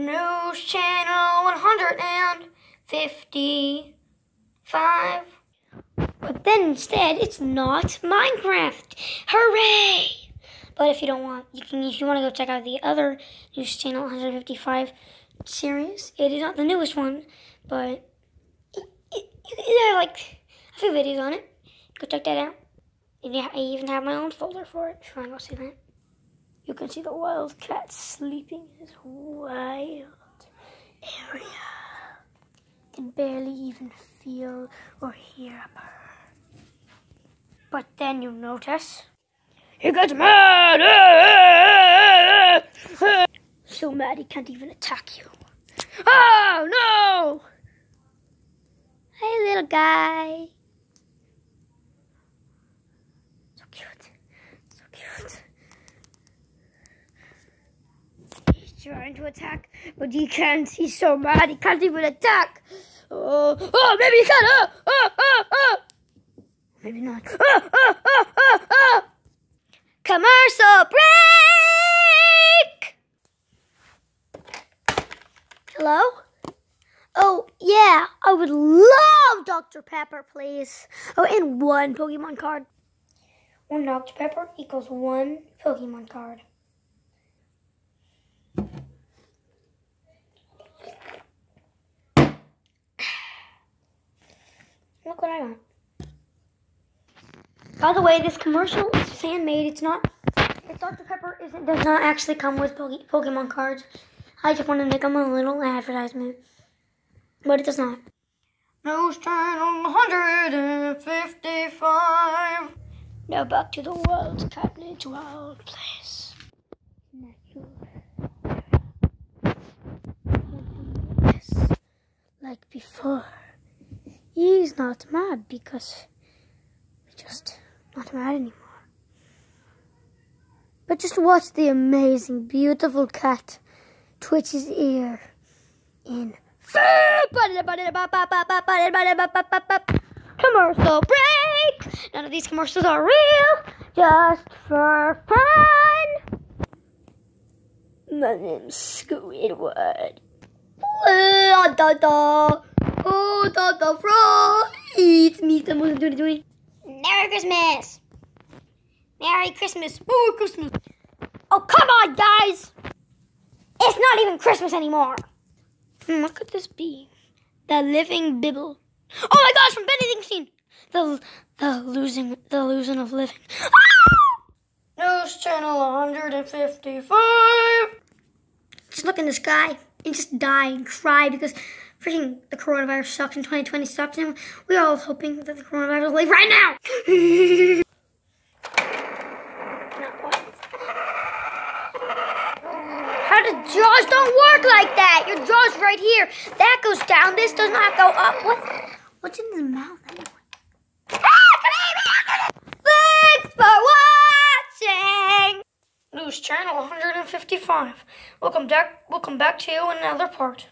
News Channel 155. But then instead, it's not Minecraft. Hooray! But if you don't want, you can. If you want to go check out the other News Channel 155 series, it is not the newest one, but it, it, it like a few videos on it. Go check that out. And yeah, I even have my own folder for it. If you want to go see that. You can see the wild cat sleeping in this wild area. You can barely even feel or hear a bird. But then you notice he gets mad. So mad he can't even attack you. Oh no! Hey little guy. So cute. So cute. He's trying to attack, but he can't. He's so mad he can't even attack. Oh, oh maybe he can. Oh, oh, oh, oh. Maybe not. Oh, oh, oh, oh, oh. Commercial break! Hello? Oh, yeah, I would love Dr. Pepper, please. Oh, and one Pokemon card. One Dr. Pepper equals one Pokemon card. Look what I got. By the way, this commercial is handmade. It's not. It's Dr. Pepper isn't does not actually come with Pokemon cards. I just want to make them a little advertisement, but it does not. News channel 155. Now back to the world cabinet wild place. Like before. He's not mad because just not mad anymore. But just watch the amazing, beautiful cat twitch his ear in commercial break. None of these commercials are real, just for fun. My name's Squidward. Oh, da da. Oh, da frog. It's me, the most doing doing. Merry Christmas! Merry Christmas! Merry Christmas! Oh, come on, guys! It's not even Christmas anymore! Hmm, what could this be? The Living Bibble. Oh my gosh, from Benedictine! The, the losing, the losing of living. Ah! News channel 155! Just look in the sky and just die and cry because freaking the coronavirus sucks and 2020 sucks and we're all hoping that the coronavirus will leave right now. How the jaws don't work like that? Your jaw's right here. That goes down. This does not go up. What? What's in his mouth anyway? Ah, Thanks for watching. News Channel 155. Welcome back. Welcome back to you in another part.